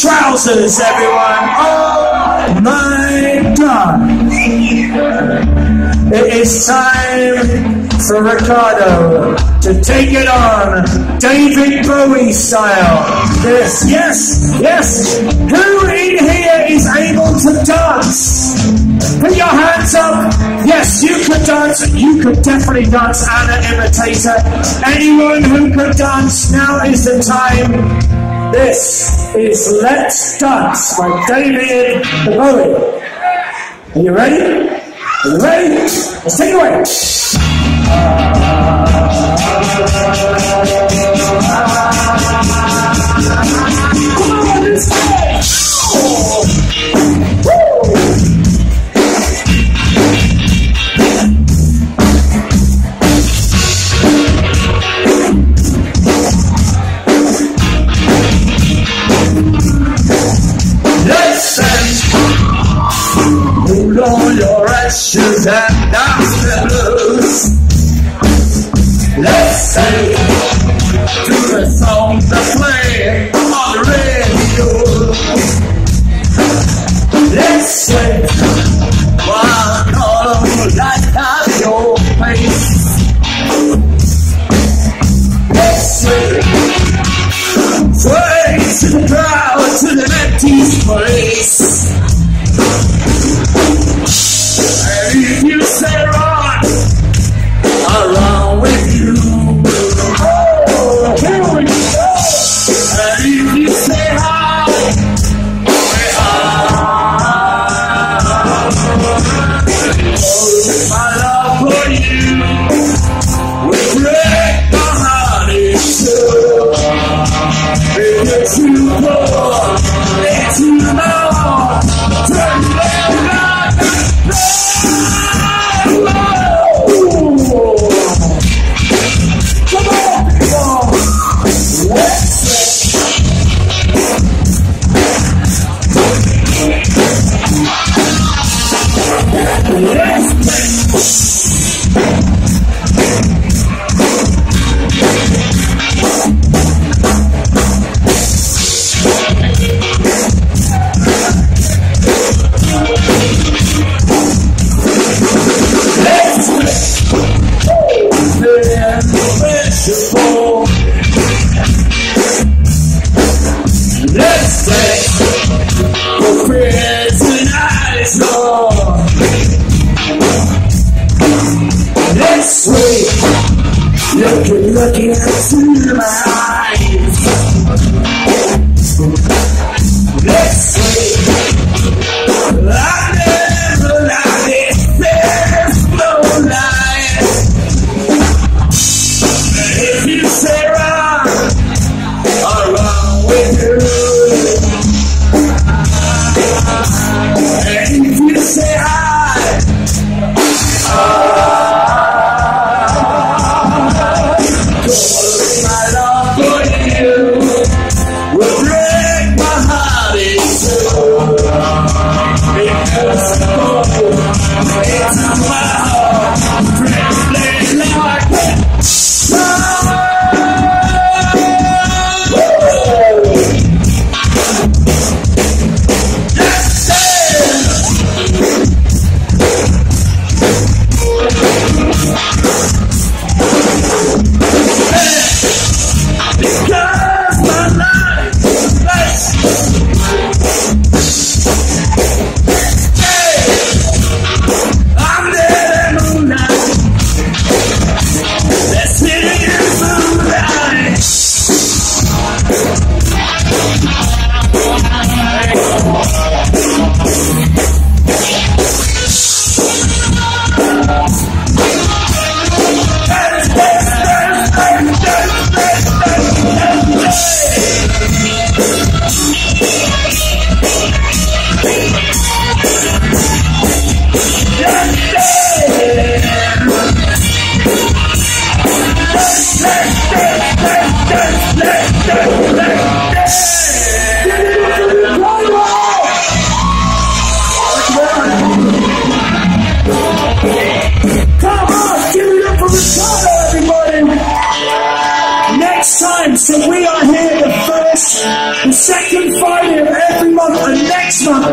trousers, everyone. Oh my god. It is time for Ricardo to take it on David Bowie style. Yes, yes, yes. Who in here is able to dance? Put your hands up. Yes, you could dance. You could definitely dance Anna Imitator. Anyone who could dance, now is the time. This is Let's Dance by David Bowie. Are you ready? Are you ready? Let's take it away. On your actions and dance the blues. Let's sing to the songs that play Looking, looking into my eyes. Second Friday of every month and next month